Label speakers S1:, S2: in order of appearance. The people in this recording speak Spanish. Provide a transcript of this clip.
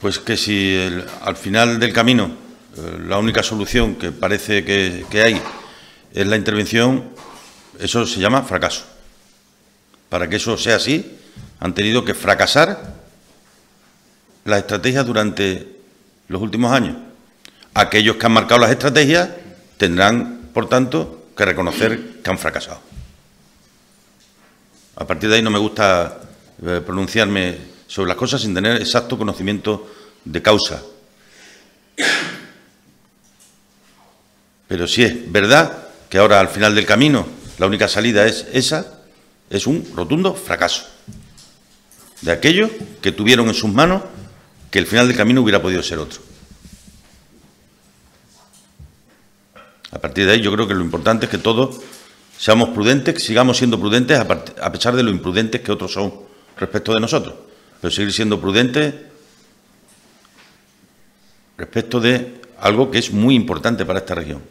S1: Pues que si al final del camino eh, la única solución que parece que, que hay es la intervención, eso se llama fracaso. Para que eso sea así, han tenido que fracasar las estrategias durante los últimos años. Aquellos que han marcado las estrategias tendrán, por tanto, que reconocer que han fracasado. A partir de ahí no me gusta eh, pronunciarme sobre las cosas sin tener exacto conocimiento de causa. Pero si es verdad que ahora al final del camino la única salida es esa, es un rotundo fracaso de aquellos que tuvieron en sus manos que el final del camino hubiera podido ser otro. A partir de ahí yo creo que lo importante es que todos seamos prudentes, que sigamos siendo prudentes a, pesar de lo imprudentes que otros son respecto de nosotros, pero seguir siendo prudentes respecto de algo que es muy importante para esta región.